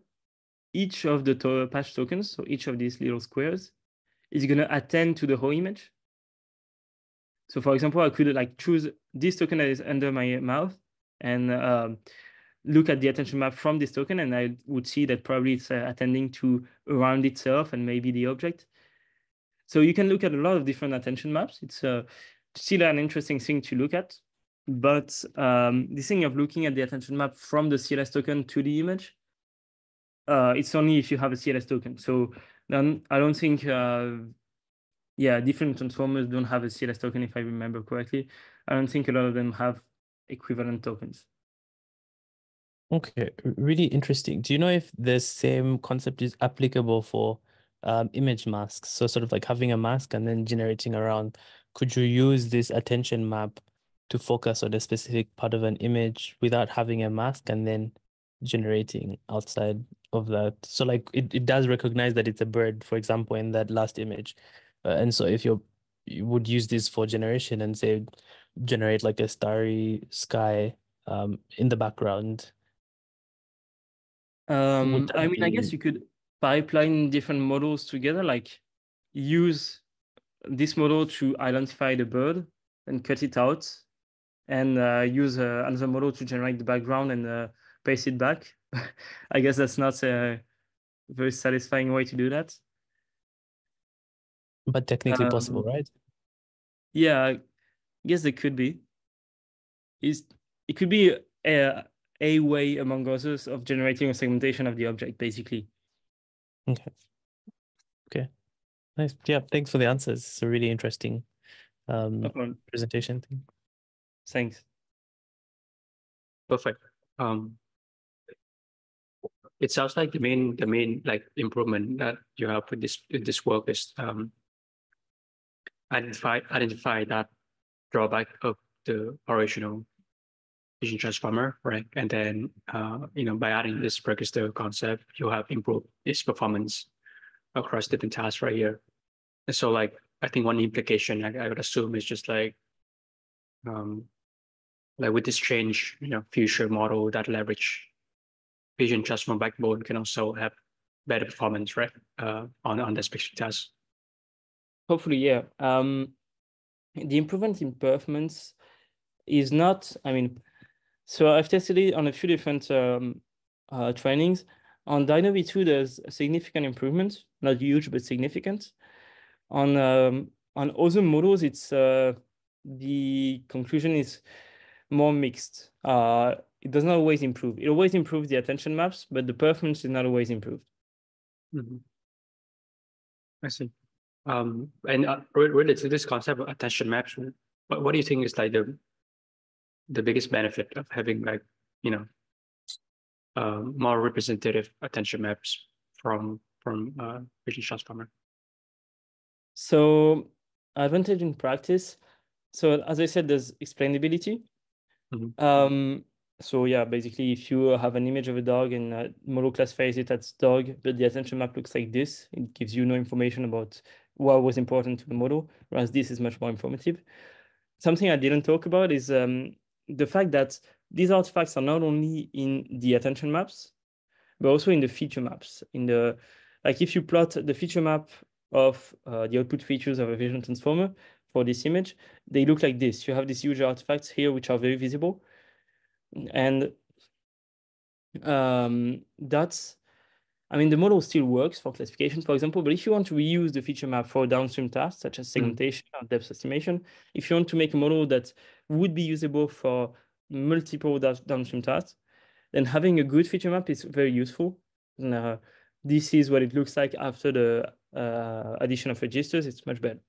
each of the to patch tokens, so each of these little squares, is going to attend to the whole image. So for example, I could like choose this token that is under my mouth and um, look at the attention map from this token and I would see that probably it's uh, attending to around itself and maybe the object. So you can look at a lot of different attention maps. It's uh, still an interesting thing to look at. But um, the thing of looking at the attention map from the CLS token to the image, uh, it's only if you have a CLS token. So then I don't think, uh, yeah, different transformers don't have a CLS token, if I remember correctly. I don't think a lot of them have equivalent tokens. Okay, really interesting. Do you know if the same concept is applicable for um, image masks? So sort of like having a mask and then generating around. Could you use this attention map to focus on a specific part of an image without having a mask and then generating outside of that? So like it, it does recognize that it's a bird, for example, in that last image. Uh, and so if you're you would use this for generation and say generate like a starry sky um, in the background um, I mean, I guess you could pipeline different models together, like use this model to identify the bird and cut it out and uh, use uh, another model to generate the background and uh, paste it back. <laughs> I guess that's not a very satisfying way to do that. But technically um, possible, right? Yeah, I guess it could be. Is it could be a, a way among others of generating a segmentation of the object, basically. Okay. Okay. Nice. Yeah. Thanks for the answers. It's a really interesting um, no presentation thing. Thanks. Perfect. Um, it sounds like the main the main like improvement that you have with this with this work is um, identify identify that drawback of the original vision transformer, right? And then uh, you know by adding this register concept, you have improved its performance across different tasks right here. And so like I think one implication I, I would assume is just like um, like with this change, you know, future model that leverage vision transformer backbone can also have better performance, right? Uh, on on the specific task. Hopefully, yeah. Um, the improvement in performance is not. I mean, so I've tested it on a few different um, uh, trainings. On DINOv2, there's a significant improvement, not huge but significant. On um, on other models, it's uh, the conclusion is more mixed. Uh, it does not always improve. It always improves the attention maps, but the performance is not always improved. Mm -hmm. I see. Um, and uh, related to this concept of attention maps, what, what do you think is like the the biggest benefit of having like you know uh, more representative attention maps from from uh, vision transformer? So advantage in practice. So as I said, there's explainability. Mm-hmm. Um, so yeah, basically, if you have an image of a dog and uh, model classifies it as dog, but the attention map looks like this, it gives you no information about what was important to the model, whereas this is much more informative. Something I didn't talk about is um, the fact that these artifacts are not only in the attention maps, but also in the feature maps. In the like, if you plot the feature map of uh, the output features of a vision transformer, for this image, they look like this. You have these huge artifacts here, which are very visible. And um, that's, I mean, the model still works for classification, for example, but if you want to reuse the feature map for downstream tasks, such as hmm. segmentation mm. or depth estimation, if you want to make a model that would be usable for multiple downstream tasks, then having a good feature map is very useful. And, uh, this is what it looks like after the uh, addition of registers. It's much better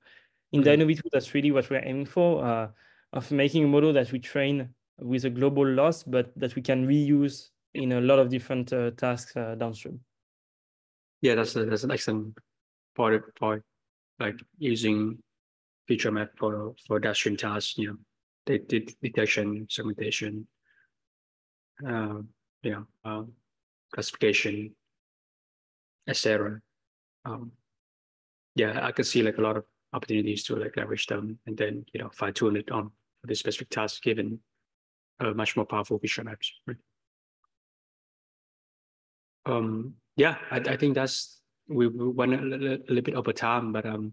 in mm -hmm. DINOv2, that's really what we're aiming for, uh, of making a model that we train with a global loss, but that we can reuse in a lot of different uh, tasks uh, downstream. Yeah, that's a, that's an excellent part point. Like using feature map for for downstream tasks, you know, de detection, segmentation, uh, you know, um, classification, etc. Um, yeah, I could see like a lot of opportunities to like leverage them and then you know fine tune it on for this specific task given a much more powerful feature maps. Right? Um, yeah, I, I think that's we, we went a, little, little bit over time, but um,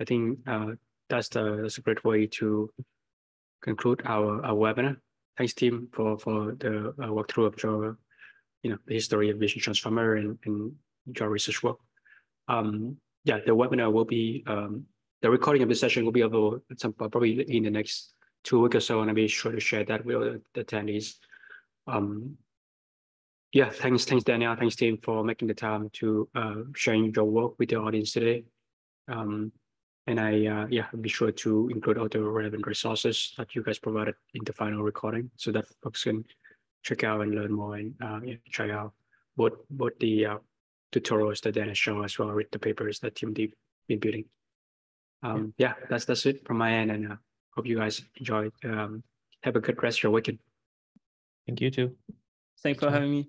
I think uh, that's the that's a great way to conclude our, our webinar. Thanks, Tim, for for the uh, walkthrough of your, you know, the history of Vision Transformer and, and your research work. Um, yeah, the webinar will be um, the recording of the session will be available at some probably in the next two weeks or so, and I'll be sure to share that with the attendees. Um, yeah, thanks, thanks Daniel, thanks Tim for making the time to uh, sharing your work with the audience today. Um, and I, uh, yeah, I'll be sure to include all the relevant resources that you guys provided in the final recording so that folks can check out and learn more and uh, yeah, try out both, both the uh, tutorials that Daniel showed as well with the papers that Team Deep been building um, yeah, that's that's it from my end, and uh, hope you guys enjoyed. Um, have a good rest of your weekend. Thank you too. Thanks for having me.